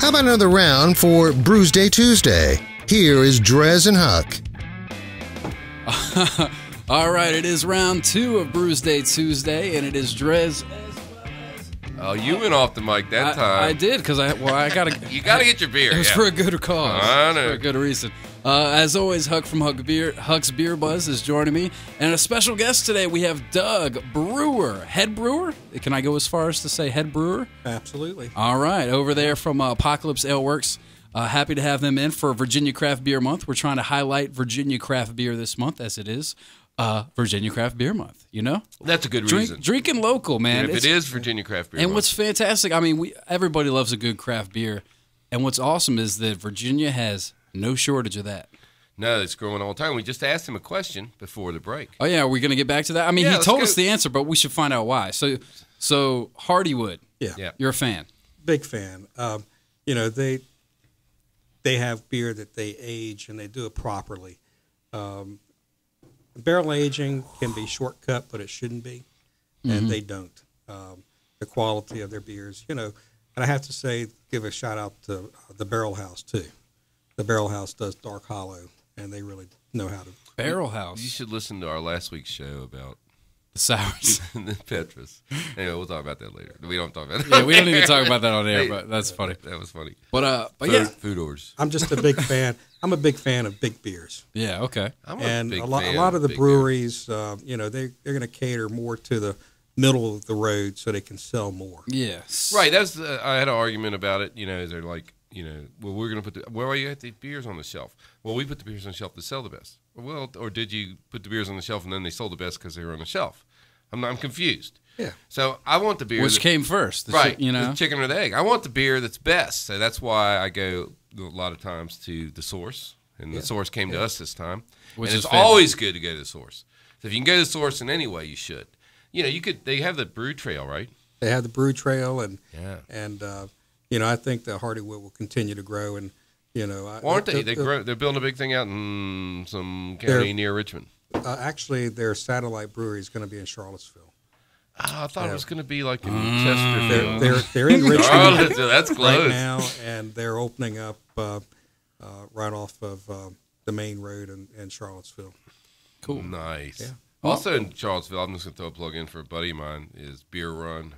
How about another round for Brewsday Tuesday? Here is Drez and Huck. All right, it is round two of Brewsday Tuesday, and it is Drez. Oh, you went off the mic that I, time. I did because I well I gotta. You got to get your beer. It was yeah. for a good cause. I It was know. For a good reason. Uh, as always, Huck from Huck Beer, Huck's Beer Buzz is joining me, and a special guest today. We have Doug Brewer, head brewer. Can I go as far as to say head brewer? Absolutely. All right, over there from uh, Apocalypse Ale Works. Uh, happy to have them in for Virginia Craft Beer Month. We're trying to highlight Virginia craft beer this month, as it is uh, Virginia Craft Beer Month. You know, That's a good Drink, reason. drinking local, man. And if It's- it is Virginia craft beer, and month, what's fantastic, I mean, we everybody loves a good craft beer, and what's awesome is that Virginia has no shortage of that. no, it's growing all the time. We just asked him a question before the break. Oh yeah, are we going to get back to that? I mean, Yeah, he told go. us the answer, but we should find out why. So, so Hardywood, Yeah. Yeah. you're a fan. Big fan. Um, you know, they they have beer that they age and they do it properly. Um, barrel aging can be shortcut, but it shouldn't be, and they don't. Um, the quality of their beers, you know, and I have to say, give a shout out to uh, the Barrel House too. The Barrel House does Dark Hollow, and they really know how to. Barrel House. You should listen to our last week's show about the sours. And the Petrus. Anyway, we'll talk about that later. We don't talk about that. yeah, we don't even talk about that on air, but that's funny. That was funny. But uh, but Food, yeah, food orders. I'm just a big fan. I'm a big fan of big beers. yeah, okay. I'm and big a, lo- a lot of the breweries, uh, you know, they they're going to cater more to the middle of the road so they can sell more. Yes. Right. That's. Uh, I had an argument about it. You know, they're like, you know, well, we're going to put the. Where are you at the beers on the shelf? Well, we put the beers on the shelf to sell the best. Well, or did you put the beers on the shelf and then they sold the best because they were on the shelf? I'm, I'm confused. Yeah. So I want the beer. Which that- came first? The chi- right, you know. the chicken or the egg. I want the beer that's best, so that's why I go a lot of times to the source, and the source came to us this time. Which and is it's favorite. always good to go to the source. So if you can go to the source in any way, you should. You know, you could. They have the brew trail, right? They have the brew trail, and Yeah. and uh, you know, I think the Hardywood will continue to grow, and you know, Well, aren't they? The, they grow. They're building a big thing out in some county near Richmond. uh, actually, their satellite brewery is going to be in Charlottesville. Oh, I thought it was going to be like in Mm. They're they're, they're in Oh, Richmond that's, that's right close. now, and they're opening up uh, uh, right off of uh, the main road in, in Charlottesville. Cool. Nice. Yeah. Also in Charlottesville, I'm just going to throw a plug in for a buddy of mine is Beer Run.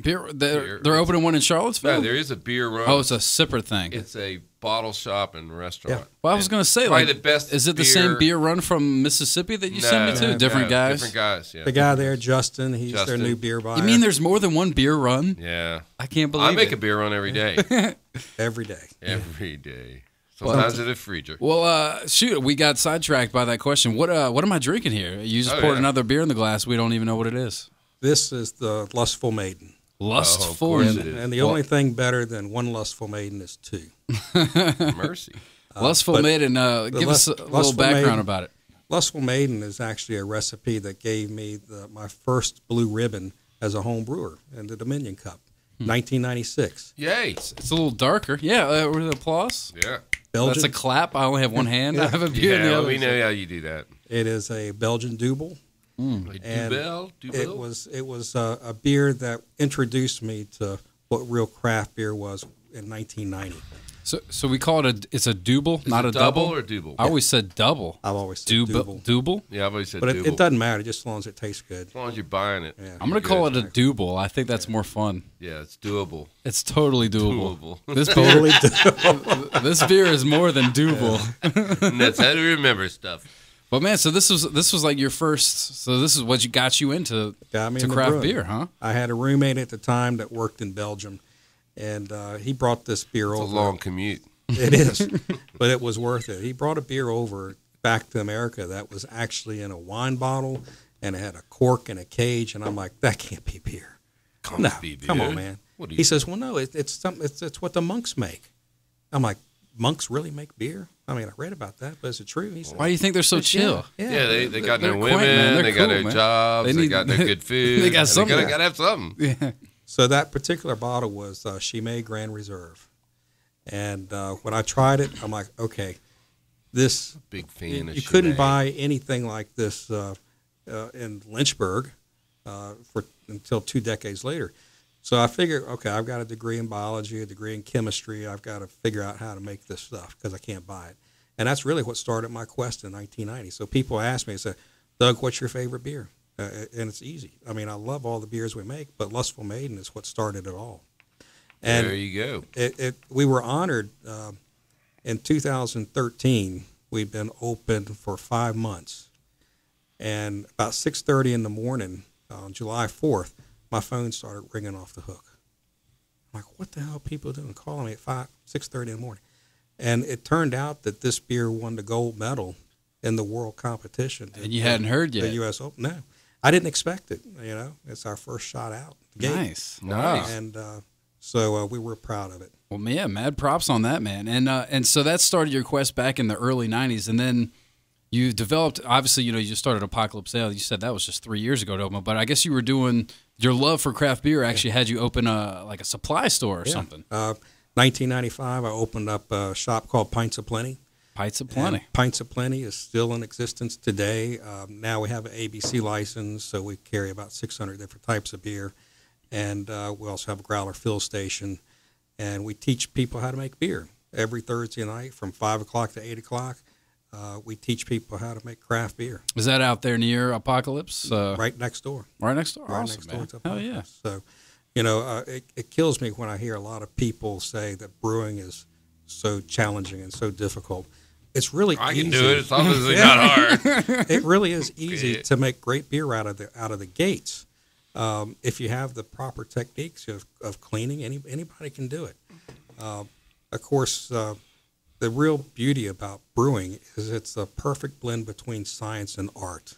Beer, they're, Beer. they're opening one in Charlottesville. No, there is a Beer Run. oh, it's a sipper thing. It's a bottle shop and restaurant. well, I was going to say, like, the best is it the beer- same beer run from Mississippi that you sent me to? No, Different no, guys. Different guys. Yeah. The guy there, Justin, he's Justin. their new beer buyer. You mean there's more than one beer run? Yeah. I can't believe I make it. a beer run every day. every day? every day. Sometimes at a freezer. Well, uh, shoot, we got sidetracked by that question. What uh, what am I drinking here? You just Oh, poured yeah. another beer in the glass. We don't even know what it is. This is the Lustful Maiden. Lustful. course And, and the only thing better than one lustful maiden is two. Mercy. Lustful maiden. Uh, give us a little background maiden- about it. Lustful Maiden is actually a recipe that gave me the, my first blue ribbon as a home brewer in the Dominion Cup, Hmm. 1996. Yay. It's a little darker. Yeah, uh, with applause. Yeah. Belgian. That's a clap. I only have one hand. I have a beer in the Yeah, other. we know how you do that. it is a Belgian double. Like And Dubbel, Dubbel. It was it was uh, a beer that introduced me to what real craft beer was in 1990. So, so we call it a. It's a double, Is not a double. or double. I always said double. I've always said Double. double, Double. yeah, I've always said but it, double. it doesn't matter just as long as it tastes good. As long as you're buying it. Yeah. I'm gonna call it a double. I think that's more fun. Yeah, it's doable. It's totally doable. Doable. This beer, Totally doable. this beer is more than doable. and that's how to remember stuff. But man, so this was this was like your first. So this is what you got you into Got me to into craft brewing. beer, huh? I had a roommate at the time that worked in Belgium, and uh, he brought this beer It's a over. long commute. It is, but it was worth it. He brought a beer over back to America that was actually in a wine bottle, and it had a cork and a cage. And I'm like, that can't be beer. Can't no, be come on, man. What do you He says, well, no, it, it's some, it's it's what the monks make. I'm like, monks really make beer? I mean, I read about that, but is it true? He said, Why do you think they're so chill? Yeah, Yeah, they, they got no They're women, quaint, man. They're they got cool, no man. jobs, They they, got no good food. they got something. They gotta, gotta have something. So that particular bottle was uh, Chimay Grand Reserve, and uh, when I tried it, I'm like, okay, this Big fan you, of you couldn't buy anything like this uh, uh, in Lynchburg uh, for until two decades later. So I figure, okay, I've got a degree in biology, a degree in chemistry. I've got to figure out how to make this stuff because I can't buy it. And that's really what started my quest in 1990. So people ask me, say, Doug, what's your favorite beer? Uh, and it's easy. I mean, I love all the beers we make, but Lustful Maiden is what started it all. And there you go. it, it, we were honored um in 2013. We'd been open for five months, and about 6:30 in the morning on July 4th, my phone started ringing off the hook. I'm like, what the hell are people doing calling me at five, 6:30 in the morning? And it turned out that this beer won the gold medal in the world competition. And you hadn't heard yet. the yet. U.S. Open. No, I didn't expect it. You know, it's our first shot out. the. Nice, Nice. And uh, so uh, we were proud of it. Well, yeah, mad props on that, man. And uh, and so that started your quest back in the early '90s, and then you developed. Obviously, you know, you just started Apocalypse Ale. You said that was just three years ago, Doma. But I guess you were doing your love for craft beer. Actually, had you open a like a supply store or something. Uh, 1995, I opened up a shop called Pints of Plenty. Pints of plenty. And Pints of Plenty is still in existence today. Um, now we have an ABC license, so we carry about 600 different types of beer. And uh, we also have a growler fill station. And we teach people how to make beer every Thursday night from 5 o'clock to 8 o'clock. Uh, we teach people how to make craft beer Is that out there near Apocalypse? Uh, right next door. right next door. right awesome, next man. door to Hell yeah. So, you know, uh, it, it kills me when I hear a lot of people say that brewing is so challenging and so difficult. It's really I easy. can do it. It's obviously not hard. it really is easy Yeah. to make great beer out of the out of the gates. Um, if you have the proper techniques of, of cleaning, any anybody can do it. Uh, of course, uh, the real beauty about brewing is it's a perfect blend between science and art,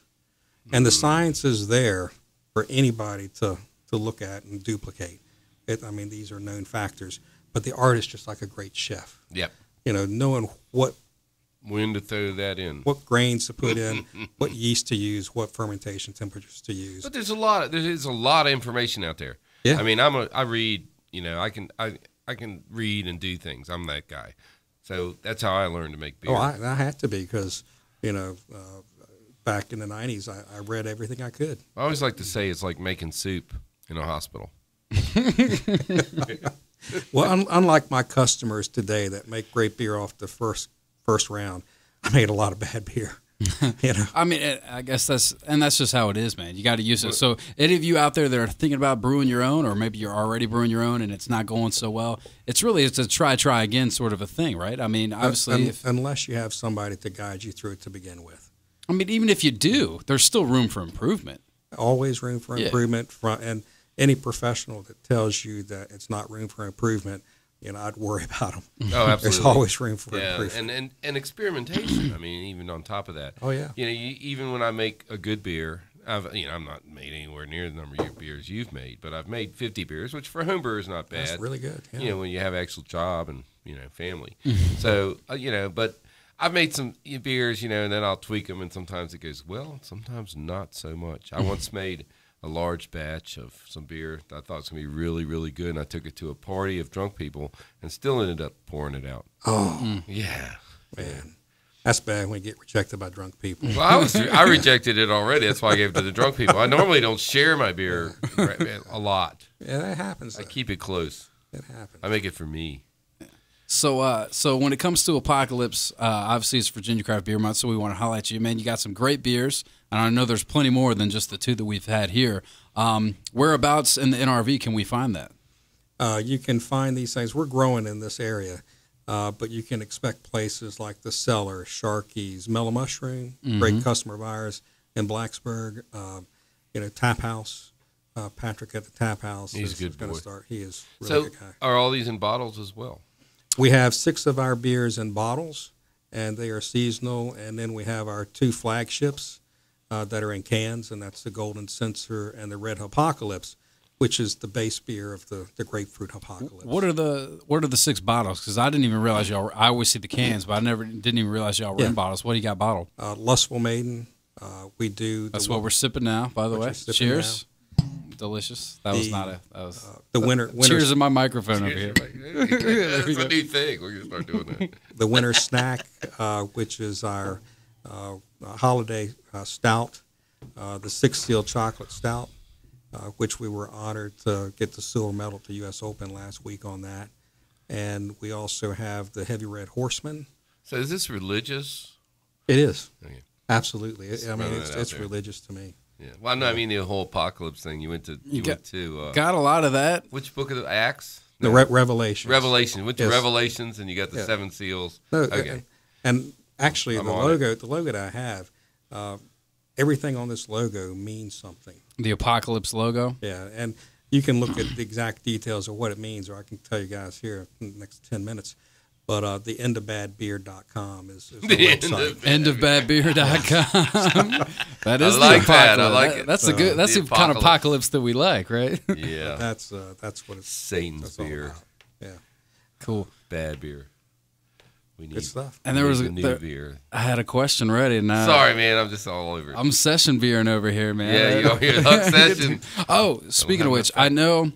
and the hmm. science is there for anybody to to look at and duplicate. It, I mean, these are known factors, but the art is just like a great chef. yep. You know, knowing what When to throw that in. what grains to put in, what yeast to use, what fermentation temperatures to use. But there's a lot. Of, There is a lot of information out there. Yeah. I mean, I'm a. I read. You know, I can. I. I can read and do things. I'm that guy. So that's how I learned to make beer. Oh, I, I had to be because, you know, uh, back in the '90s, I, I read everything I could. I always like to say it's like making soup in a hospital. Well, un, unlike my customers today that make great beer off the first first round, I made a lot of bad beer. you know, I mean, it- I guess that's and that's just how it is, man. You got to use it. So, any of you out there that are thinking about brewing your own, or maybe you're already brewing your own and it's not going so well, it's really it's a try, try again sort of a thing, right? I mean, obviously, un- if, unless you have somebody to guide you through it to begin with. I mean, even if you do, there's still room for improvement. Always room for Yeah. improvement. From, and any professional that tells you that it's not room for improvement, you know, I'd worry about them. Oh, absolutely. There's always room for yeah, improvement. and, and and experimentation. I mean, even on top of that. Oh, yeah. You know, you, even when I make a good beer, I've you know I'm not made anywhere near the number of beers you've made, but I've made 50 beers, which for a home brewer is not bad. That's really good. Yeah. You know, when you have an actual job and you know family. so uh, you know, but I've made some beers, you know, and then I'll tweak them, and sometimes it goes well, sometimes not so much. I once made a large batch of some beer that I thought was gonna be really, really good, and I took it to a party of drunk people, and still ended up pouring it out. oh, mm. Yeah. man. That's bad when you get rejected by drunk people. Well, I was I rejected it already. That's why I gave it to the drunk people. I normally don't share my beer a lot. Yeah, that happens. I keep it close. It happens. I make it for me. So, uh, so when it comes to Apocalypse, uh, obviously it's Virginia Craft Beer Month, so we want to highlight you, man. You got some great beers, and I know there's plenty more than just the two that we've had here. Um, whereabouts in the NRV can we find that? Uh, you can find these things. We're growing in this area, uh, but you can expect places like the Cellar, Sharky's, Mellow Mushroom, great customer of ours in Blacksburg. Uh, you know, Tap House. Uh, Patrick at the Tap House He's is, a good going boy. to start. He is really So, good guy. are all these in bottles as well? We have six of our beers in bottles, and they are seasonal. And then we have our two flagships uh, that are in cans, and that's the Golden Censer and the Red Apocalypse, which is the base beer of the, the Grapefruit Apocalypse. What are the what are the six bottles? Because I didn't even realize y'all. Were, I always see the cans, but I never didn't even realize y'all were Yeah. in bottles. What do you got bottled? uh, Lustful Maiden. Uh, we do the, That's what we're sipping now. By the way, Cheers. Delicious. That was The, not a. That was. the winter winter cheers in my microphone over here. That's a new thing. We're gonna start doing that. the winter snack, uh, which is our uh, holiday uh, stout, uh, the Sixth Seal chocolate stout. uh, which we were honored to get the silver medal at the U.S. Open last week on that. And we also have the Heavy Red Horseman. So is this religious? It is. Okay. Absolutely. I mean, throwing it's, that out it's there. religious to me. Yeah. Well, no, I mean the whole apocalypse thing. You went to you, got- went to uh, Got a lot of that. which book of the Acts? The Re- Revelation. Revelation. Went to Yes. Revelations, and you got the Yeah. seven seals. No, okay. and, and actually, I'm the on it. logo, the logo that I have, uh, everything on this logo means something. The apocalypse logo. Yeah, and you can look at the exact details of what it means, or I can tell you guys here in the next 10 minutes. But uh, the endofbadbeer.com is, is the, The end website. of- Endofbadbeer.com. that is I like the that. I like it. That's the good. That's The the, kind of apocalypse. apocalypse that we like, right? Yeah. That's uh, that's what it's Satan's that's beer. Yeah, cool. Bad beer. We need good stuff. And there was a a, new there, beer. I had a question ready, and uh, Sorry, man. I'm just all over it. I'm session beering over here, man. yeah, you are here. Obsession. Oh, speaking of which, I know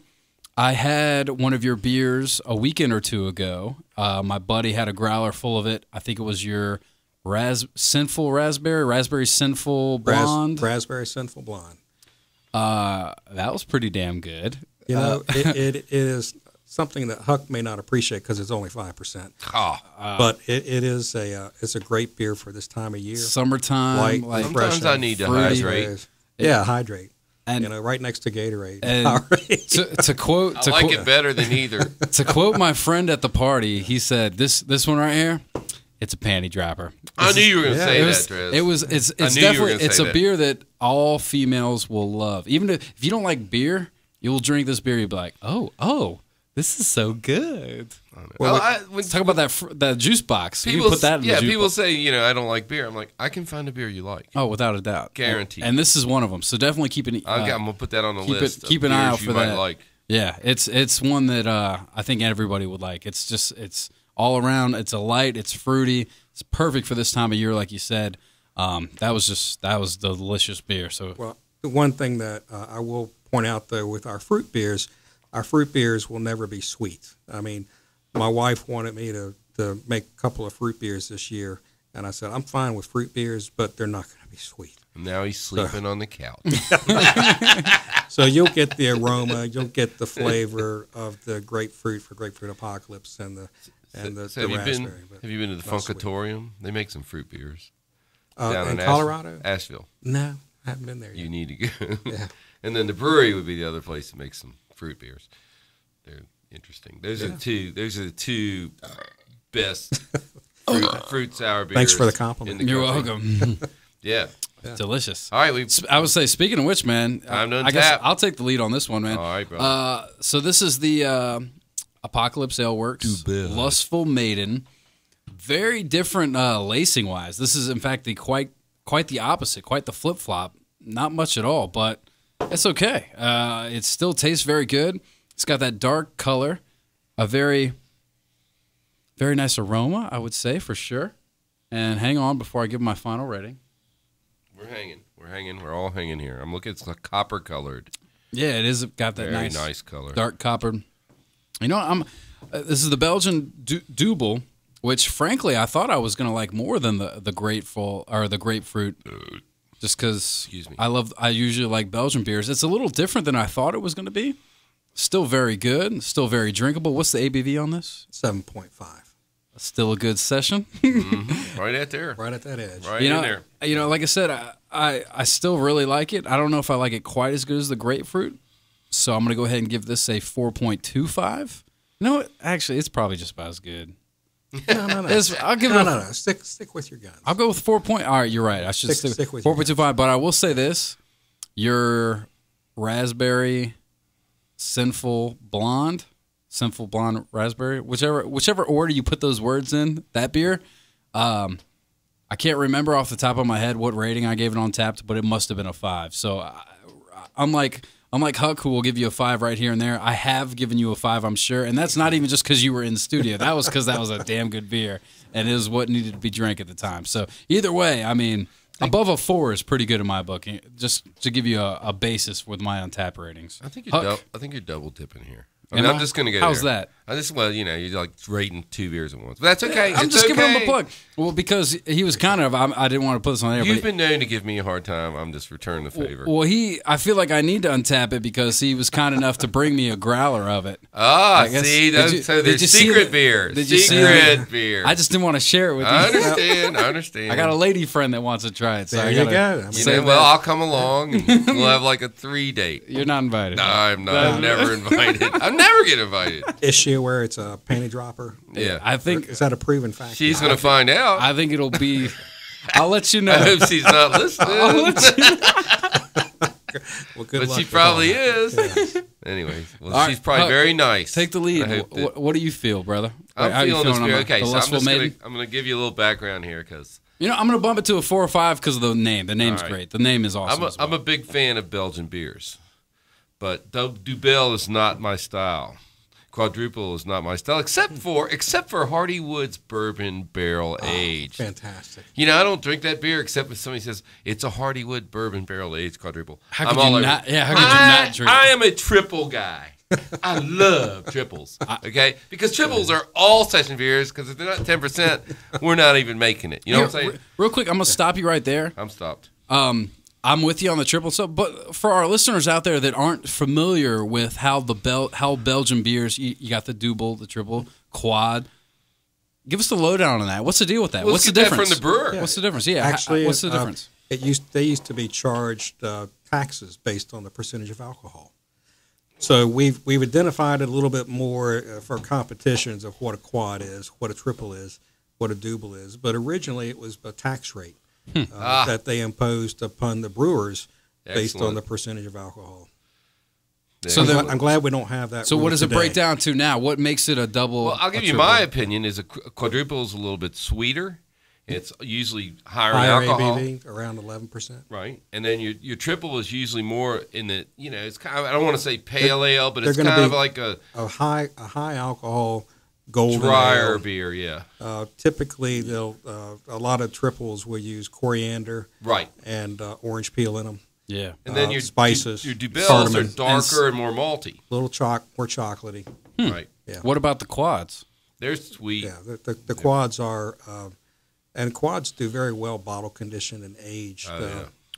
I had one of your beers a weekend or two ago. Uh, my buddy had a growler full of it. I think it was your ras- sinful raspberry, raspberry sinful Ras- blonde. raspberry sinful blonde. uh, that was pretty damn good. You know, Uh, it, it, it is something that Huck may not appreciate because it's only five percent. Oh, but it, it is a uh, it's a great beer for this time of year. Summertime, Light, like Sometimes refreshing, I need to fruity. hydrate. Yeah, hydrate. And- you know, right next to Gatorade. and to, to quote I like quote it better than either. to quote my friend at the party, he said, "This this one right here, it's a panty dropper." I knew you were going to Yeah, say it that, was, it was it's it's knew you were definitely it's a that. beer that all females will love. Even if, if you don't like beer, you'll drink this beer. You'll be like, "Oh, oh, this is so good." Well, look, I, when Let's talk about that fr- that juice box. You people, put that in yeah, the juice people box. say, you know, I don't like beer. I'm like, I can find a beer you like. Oh, without a doubt, Guaranteed. And, this is one of them. So definitely keep an. I uh, am gonna put that on the keep list. of keep an eye out for that. Like, Yeah, it's it's one that uh, I think everybody would like. It's just it's all around. It's a light. It's fruity. It's perfect for this time of year, like you said. Um, that was just that was the delicious beer. So Well, the one thing that uh, I will point out though with our fruit beers, our fruit beers will never be sweet. I mean, my wife wanted me to, to make a couple of fruit beers this year, and I said I'm fine with fruit beers, but they're not going to be sweet. now he's sleeping on the couch. So you'll get the aroma, you'll get the flavor of the grapefruit for grapefruit apocalypse and the and the, So the have you raspberry. been? Have you been to the not sweet. Funkatorium? They make some fruit beers uh, down in Ash- Colorado? Asheville. No, I haven't been there yet. You need to go. Yeah. and then the brewery would be the other place to make some fruit beers. They're interesting. Those are the two. Those are the two best fruit, fruit sour beers. Thanks for the compliment. the you're country. welcome. Yeah. Delicious. All right. We. Sp- I would say, speaking of which, man, Time to I guess untap. I'll take the lead on this one, man. All right, brother. Uh, so this is the uh, Apocalypse Ale Works Lustful Maiden. Very different uh, lacing wise. This is, in fact, the quite quite the opposite, quite the flip flop. Not much at all, but it's okay. Uh, it still tastes very good. It's got that dark color, a very very nice aroma, I would say for sure. And hang on before I give my final rating. We're hanging. We're hanging. We're all hanging here. I'm looking. It's like copper colored. Yeah, it is got that Very nice, nice, color. dark copper. You know, I'm. Uh, this is the Belgian du- Double, which frankly I thought I was gonna like more than the the grateful or the grapefruit, just because. Excuse me. I love. I usually like Belgian beers. It's a little different than I thought it was gonna be. Still very good. Still very drinkable. What's the ABV on this? Seven point five, Still a good session. Mm-hmm. Right at there. right at that edge. Right you in know, there. you know, like I said, I, I I still really like it. I don't know if I like it quite as good as the grapefruit, so I'm gonna go ahead and give this a 4.25. No, what? actually, it's probably just about as good. No, no, no. It's- I'll give no, it. A, no, no. Stick, stick with your guns. I'll go with four point. All right, you're right. I should Stick- stick, stick with your 4.25. But I will say this: your raspberry sinful blonde, sinful blonde raspberry, whichever whichever order you put those words in, that beer. Um, I can't remember off the top of my head what rating I gave it on Tapped, but it must have been a five. So I, I'm like. I'm like Huck, who will give you a five right here and there. I have given you a five, I'm sure, and that's not even just because you were in the studio. That was because that was a damn good beer, and it was what needed to be drank at the time. So either way, I mean, above a four is pretty good in my book. Just to give you a, a basis with my on tap ratings. I think you're. Huck, I think you're double dipping here. I Am I'm just gonna go. How's there. that? I just well, you know, you're like rating two beers at once, but that's okay. I'm It's just giving him a plug. Well, because he was kind of, I, I didn't want to put this on air, You've but been known to give me a hard time. I'm just returning the favor. well, he, I feel like I need to untap it because he was kind enough to bring me a growler of it. ah, I guess- see, did those, you- so did there's you see secret the- beer. did you see secret beer. I just didn't want to share it with you. I understand. I understand. I got a lady friend that wants to try it. So There I you gotta go. I You know, well. I'll come along and we'll have like a three date. You're not invited. No, I'm not. I'm never invited. I never get invited. Is she aware it's a panty dropper? Yeah. I think Is that a proven fact? She's going to find out. I think it'll be. I'll let you know. I hope she's not listening. well, good but luck she probably all is. that. Anyways, well, All right, she's probably Huck, very nice. Take the lead. I that- What, what do you feel, brother? I'm How you feeling this on Okay, so I'm just gonna, I'm going to give you a little background here because You know, I'm going to bump it to a four or five because of the name. The name's All right. great. The name is awesome. I'm a, as well. I'm a big fan of Belgian beers, but Du- Dubbel is not my style. Quadruple is not my style, except for except for Hardywood's Bourbon Barrel Aged. Fantastic. You know, I don't drink that beer except if somebody says it's a Hardywood Bourbon Barrel Aged Quadruple. How I'm could all you over not- yeah, how could you not drink I am a triple guy. I love triples. Okay, because triples are all session beers. Because if they're not ten percent, we're not even making it. You know what I'm saying? real quick, I'm going to stop you right there. I'm stopped. Um, I'm with you on the triple sub, but for our listeners out there that aren't familiar with how the Bel- how Belgian beers, you, you got the double, the triple, quad. Give us the lowdown on that. What's the deal with that? Well, What's the let's get that difference from the brewer. What's the difference? Yeah, Actually, what's the uh, difference? It used they used to be charged uh, taxes based on the percentage of alcohol. So we've we've identified it a little bit more uh, for competitions of what a quad is, what a triple is, what a double is. But originally it was a tax rate uh, Ah. that they imposed upon the brewers based on the percentage of alcohol. So I'm, then- glad, I'm glad we don't have that. So rule what does it break down to now? What makes it a double? Well, I'll give you my opinion. Is a quadruple is a little bit sweeter. It's usually higher, Higher in alcohol, ABV, around eleven percent. right? And then your your triple is usually more in the you know it's kind of I don't want to say pale ale, but it's gonna kind of be- like a A high a high alcohol golden drier ale. beer. Yeah, Uh, typically, they'll uh, a lot of triples will use coriander right. and uh, orange peel in them. Yeah. And then Uh, your spices, your Dubbels are darker and, more malty, A little chalk, more chocolatey. right? Yeah. What about the quads? They're sweet. Yeah, the, the, the quads are, uh, and quads do very well bottle conditioned and aged. Oh, uh, yeah.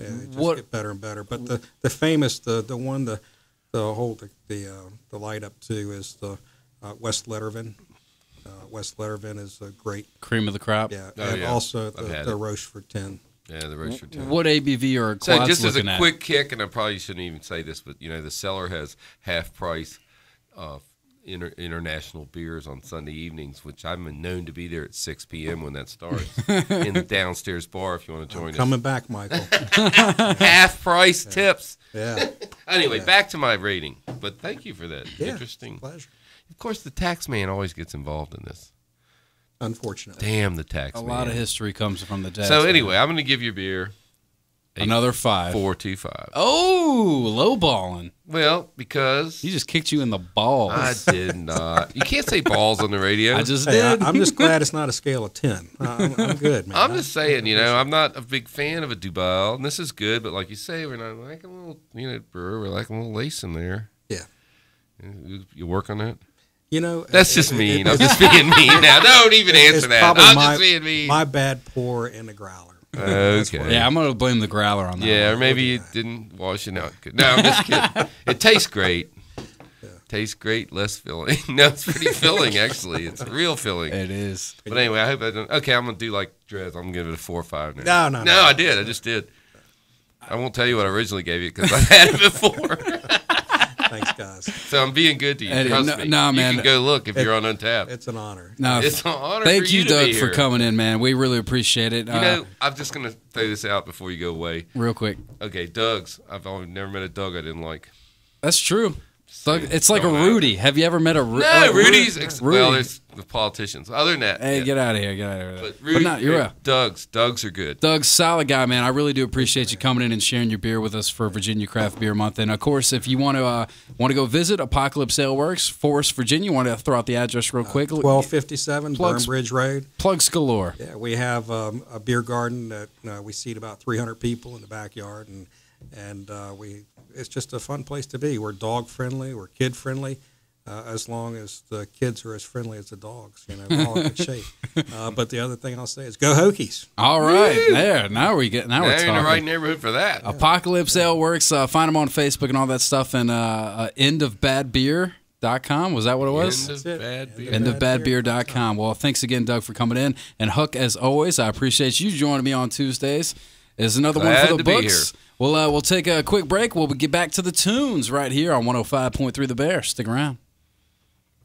yeah, they just What- get better and better. But the, the famous, the the one the the whole the the, uh, the light up to is the uh, Westvleteren. Uh, Westvleteren is a great, Cream of the crop. yeah, Oh, and yeah. also the, had the it. Rochefort Ten. Yeah, the roaster Ten. What ABV are So quads just as a looking at? quick kick, and I probably shouldn't even say this, but you know the cellar has half price uh, inter- international beers on Sunday evenings, which I'm known to be there at 6 p.m. when that starts in the downstairs bar. If you want to join Coming back, Michael. half price tips. yeah, Anyway, back to my rating. But thank you for that. yeah, Interesting. pleasure. Of course, the tax man always gets involved in this. Unfortunately, Damn the tax a man. lot of history comes from the tax. So anyway, I'm going to give you beer another five. four two five. Oh, low balling. Well, because He just kicked you in the balls. I did not. You can't say balls on the radio. I just hey, did. I, am just glad it's not a scale of ten. I- I'm, I'm good, man. I'm just saying, you know, I'm not a big fan of a Duval, and this is good, but like you say, we're not like a little, you know, brewer, we're like a little lace in there. Yeah. You, you work on that? You know, uh, That's it- just it- mean. it- I'm just being mean now. Don't even answer that. I'm my, just being mean. my bad pour in the growler. okay. yeah, I'm gonna blame the growler on that. Yeah, or maybe you didn't wash it out good. No, I'm just kidding. it tastes great. Tastes great, less filling. no, it's pretty filling actually. It's a real filling. it is. But anyway, I hope I don't. Okay, I'm gonna do like Drez. I'm gonna give it a four or five now. No, no, no. no. I did. I just did. I won't tell you what I originally gave you because I've had it before. Thanks, guys. so I'm being good to you. Eddie, Trust no- me. no, man. You can go look if It- you're on Untappd. It's an honor. No, It's an honor. thank for you, you, to Doug, be for coming in, man. We really appreciate it. You uh, know, I'm just gonna throw this out before you go away. real quick. Okay, Doug's. I've only never met a Doug I didn't like. That's true. Doug, saying, it's like a don't matter. Rudy. Have you ever met a Ru- No, like, Rudy's. Ex- Rudy? Well, there's the politicians. Other than that, hey, yeah. get out of here. Get out of here. But, But, not you're uh, right. Doug's. Doug's are good. Doug's solid guy, man. I really do appreciate you coming in and sharing your beer with us for Virginia Craft Beer Month. And of course, if you want to uh, want to go visit Apocalypse Ale Works, Forest, Virginia, want to throw out the address real quick? Twelve fifty seven Plugs. Burnbridge Road. Plugs galore. Yeah, we have um, a beer garden that uh, we seat about three hundred people in the backyard, and and uh, we it's just a fun place to be. We're dog friendly. We're kid friendly. uh, as long as the kids are as friendly as the dogs. You know, all in good shape. Uh, but the other thing I'll say is go Hokies. All right, there. Now we get. Now They're we're in the right neighborhood for that. Apocalypse Ale Works. Uh, find them on Facebook and all that stuff. And uh, uh, endofbadbeer.com. Was that what it was? End of That's it. bad beer. of endofbadbeer.com. Well, thanks again, Doug, for coming in. And Huck, as always, I appreciate you joining me on Tuesdays. There's another one Glad for the to be books. We'll, uh, we'll take a quick break. We'll get back to the tunes right here on 105.3 The Bear. Stick around.